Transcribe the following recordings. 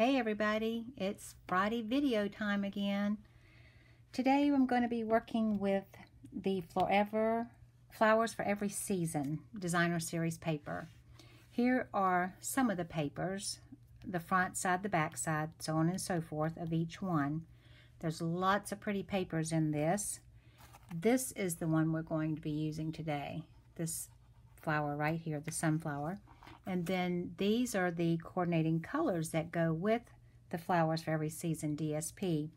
Hey everybody, it's Friday video time again. Today I'm going to be working with the Forever Flowers for Every Season Designer Series paper. Here are some of the papers, the front side, the back side, so on and so forth of each one. There's lots of pretty papers in this. This is the one we're going to be using today. This flower right here, the sunflower. And then these are the coordinating colors that go with the Flowers for Every Season DSP.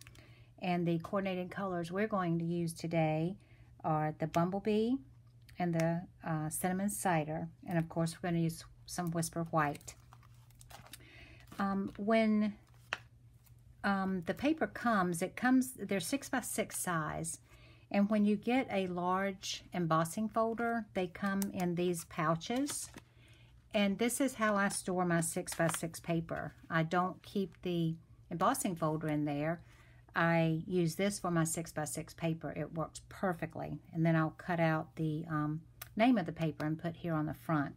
And the coordinating colors we're going to use today are the Bumblebee and the uh, Cinnamon Cider. And of course, we're going to use some Whisper White. Um, when um, the paper comes, it comes, they're six by six size. And when you get a large embossing folder, they come in these pouches. And this is how I store my 6x6 paper. I don't keep the embossing folder in there. I use this for my 6x6 paper. It works perfectly. And then I'll cut out the um, name of the paper and put here on the front.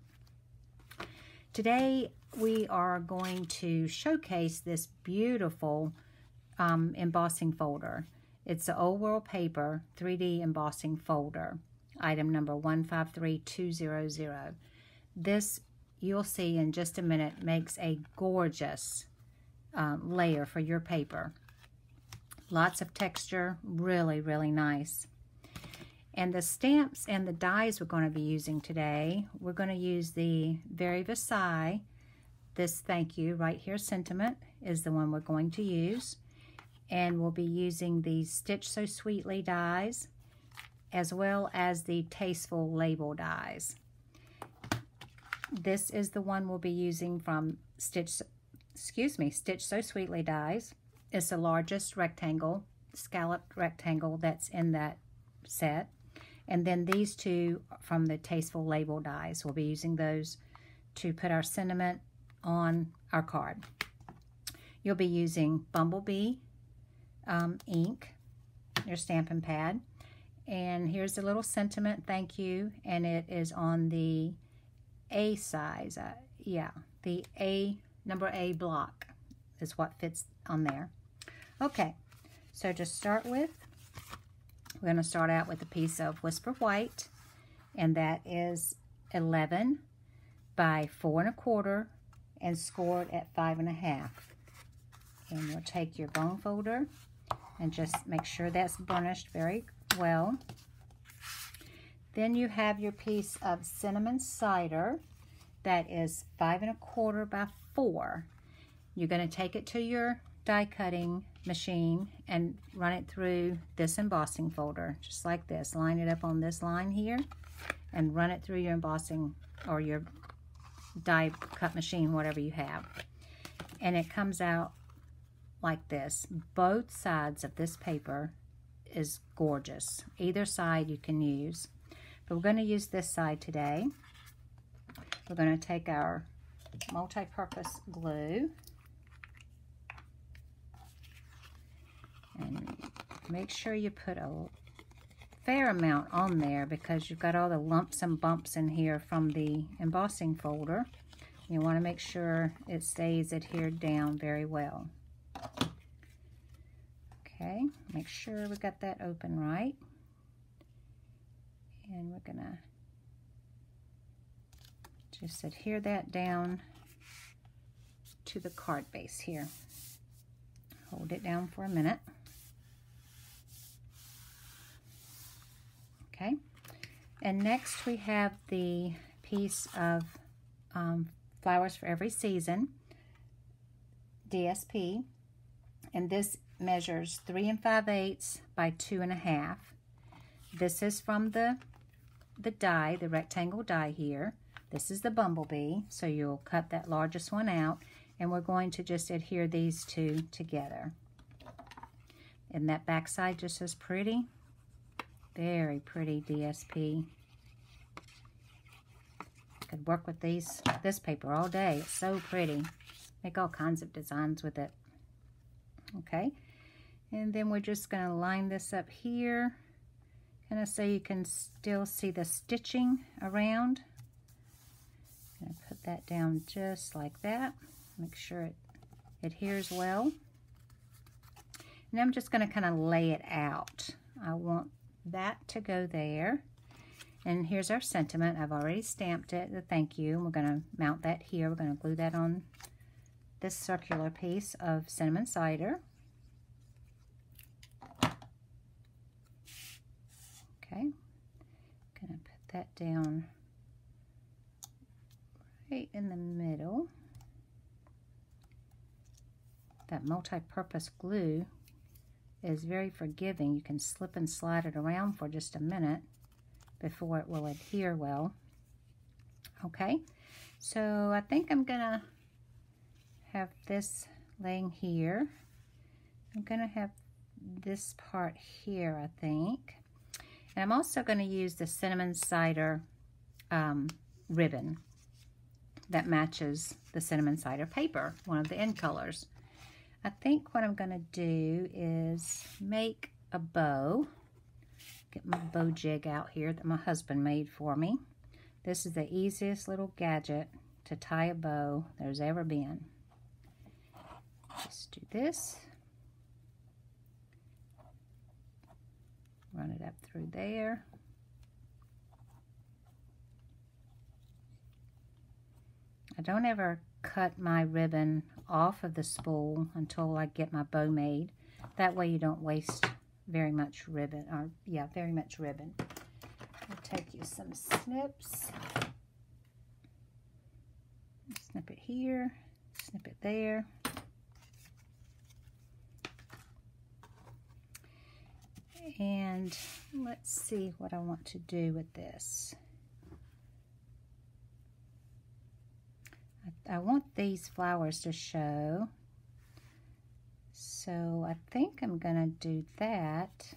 Today we are going to showcase this beautiful um, embossing folder. It's the Old World Paper 3D embossing folder, item number 153200. This you'll see in just a minute, makes a gorgeous um, layer for your paper. Lots of texture, really, really nice. And the stamps and the dies we're going to be using today, we're going to use the Very Versailles. This thank you right here sentiment is the one we're going to use. And we'll be using the Stitch So Sweetly dies as well as the Tasteful Label dies. This is the one we'll be using from Stitch, excuse me, Stitch So Sweetly dies. It's the largest rectangle, scalloped rectangle that's in that set. And then these two from the Tasteful Label dies. We'll be using those to put our sentiment on our card. You'll be using Bumblebee um, ink, your stamping pad. And here's a little sentiment thank you. And it is on the a size. Uh, yeah, the A, number A block is what fits on there. Okay, so to start with, we're going to start out with a piece of Whisper White, and that is 11 by 4 and a quarter and scored at 5 and a half. And you'll take your bone folder and just make sure that's burnished very well. Then you have your piece of cinnamon cider that is five and a quarter by four. You're going to take it to your die cutting machine and run it through this embossing folder, just like this. Line it up on this line here and run it through your embossing or your die cut machine, whatever you have. And it comes out like this. Both sides of this paper is gorgeous. Either side you can use. But we're going to use this side today. We're going to take our multi-purpose glue and make sure you put a fair amount on there because you've got all the lumps and bumps in here from the embossing folder. You want to make sure it stays adhered down very well. Okay, make sure we got that open right and we're gonna just adhere that down to the card base here. Hold it down for a minute. Okay, and next we have the piece of um, Flowers for Every Season, DSP, and this measures 3 and 5 eighths by 2 and a half. This is from the the die, the rectangle die here. This is the bumblebee, so you'll cut that largest one out, and we're going to just adhere these two together. And that back side just as pretty. Very pretty DSP. Could work with these this paper all day. It's so pretty. Make all kinds of designs with it. Okay. And then we're just going to line this up here kind of so you can still see the stitching around. I'm going to put that down just like that. Make sure it adheres well. And I'm just going to kind of lay it out. I want that to go there. And here's our sentiment. I've already stamped it, the thank you. We're going to mount that here. We're going to glue that on this circular piece of cinnamon cider. Okay, going to put that down right in the middle. That multi-purpose glue is very forgiving. You can slip and slide it around for just a minute before it will adhere well. Okay, so I think I'm gonna have this laying here. I'm gonna have this part here, I think. And I'm also gonna use the cinnamon cider um, ribbon that matches the cinnamon cider paper, one of the end colors. I think what I'm going to do is make a bow. Get my bow jig out here that my husband made for me. This is the easiest little gadget to tie a bow there's ever been. Just do this. Run it up through there. I don't ever cut my ribbon off of the spool until I get my bow made. That way you don't waste very much ribbon, or yeah, very much ribbon. I'll take you some snips. Snip it here, snip it there. And let's see what I want to do with this. I want these flowers to show. So I think I'm going to do that.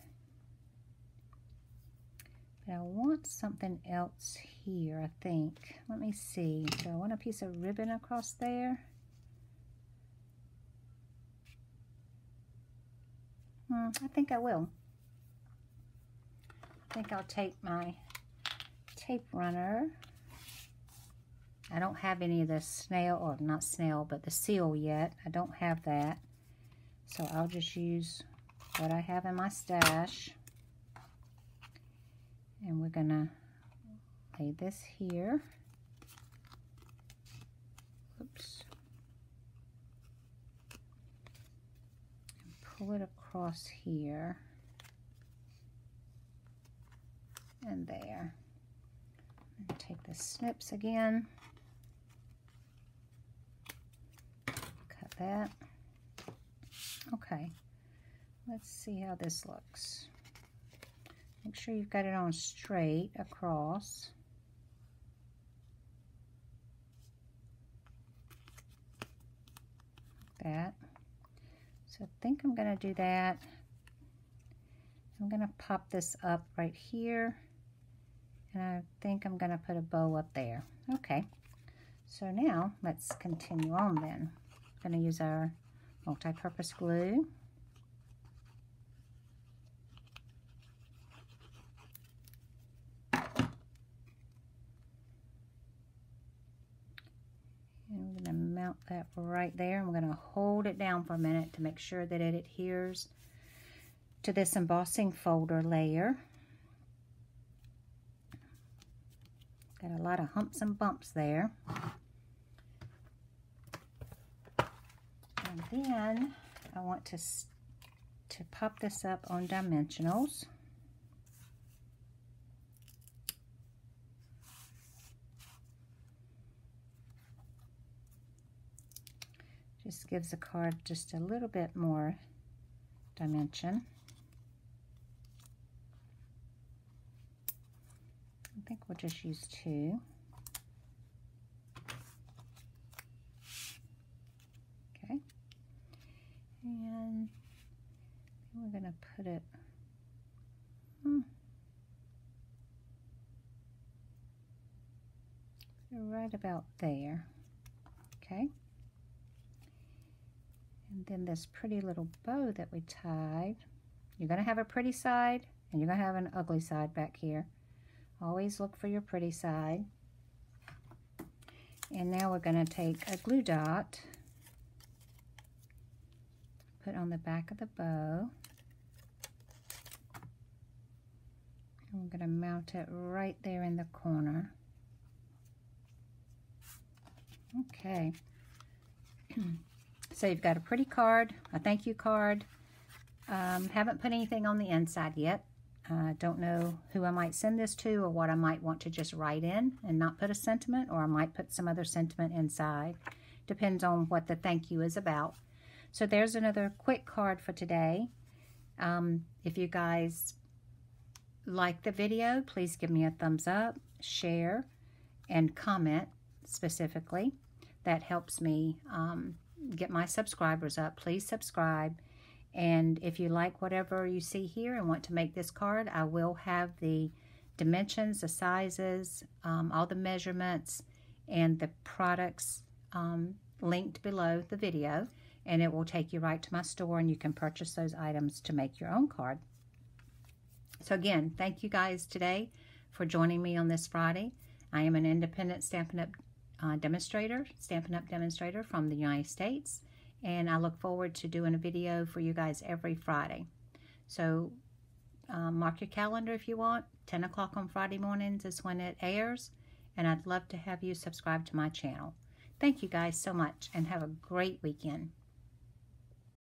But I want something else here, I think. Let me see. I want a piece of ribbon across there. Hmm, I think I will. I think I'll take my tape runner I don't have any of the snail, or not snail, but the seal yet. I don't have that. So I'll just use what I have in my stash. And we're going to lay this here. Oops. And pull it across here. And there. And take the snips again. Cut that. Okay, let's see how this looks. Make sure you've got it on straight across. That. So I think I'm going to do that. I'm going to pop this up right here. And I think I'm going to put a bow up there. Okay. So now let's continue on then I'm going to use our multi-purpose glue. And we're going to mount that right there. We're going to hold it down for a minute to make sure that it adheres to this embossing folder layer. A lot of humps and bumps there. And then I want to, to pop this up on dimensionals. Just gives the card just a little bit more dimension. Think we'll just use two. Okay. and we're going to put it hmm, right about there okay and then this pretty little bow that we tied you're going to have a pretty side and you're going to have an ugly side back here always look for your pretty side and now we're going to take a glue dot put on the back of the bow. I'm going to mount it right there in the corner. Okay. so you've got a pretty card, a thank you card. Um, haven't put anything on the inside yet. I uh, don't know who I might send this to or what I might want to just write in and not put a sentiment or I might put some other sentiment inside. Depends on what the thank you is about. So there's another quick card for today. Um, if you guys like the video, please give me a thumbs up, share, and comment specifically. That helps me um, get my subscribers up. Please subscribe. And if you like whatever you see here and want to make this card, I will have the dimensions, the sizes, um, all the measurements, and the products um, linked below the video. And it will take you right to my store and you can purchase those items to make your own card. So again, thank you guys today for joining me on this Friday. I am an independent Stampin' Up! Uh, demonstrator, Stampin' Up! demonstrator from the United States, and I look forward to doing a video for you guys every Friday. So um, mark your calendar if you want. 10 o'clock on Friday mornings is when it airs, and I'd love to have you subscribe to my channel. Thank you guys so much, and have a great weekend.